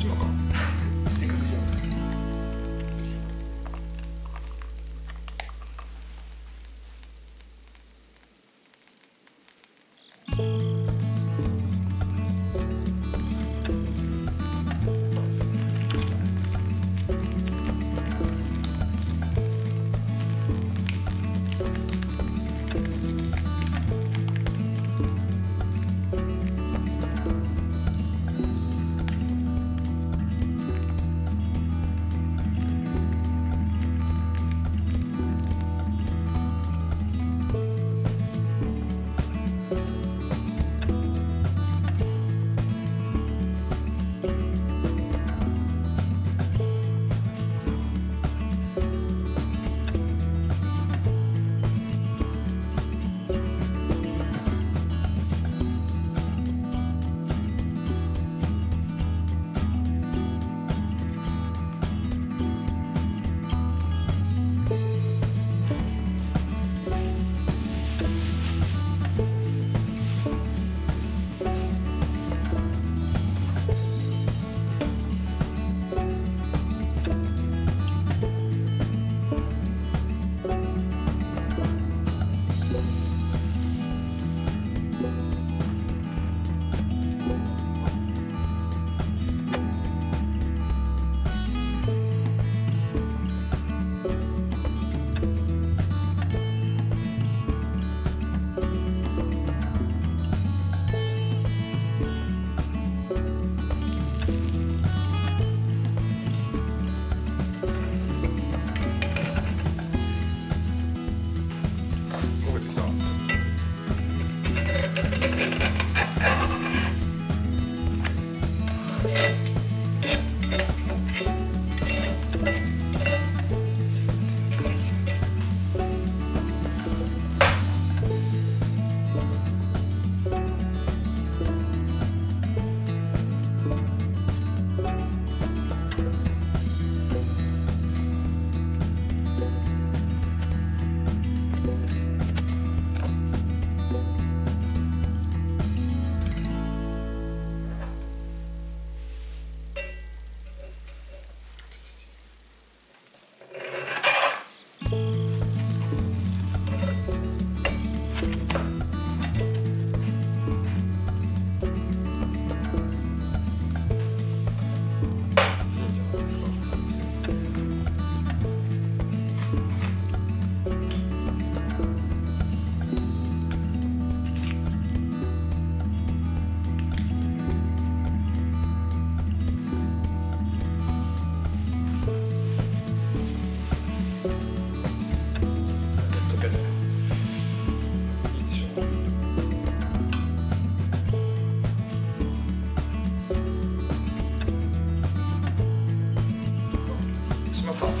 Spoko. しまった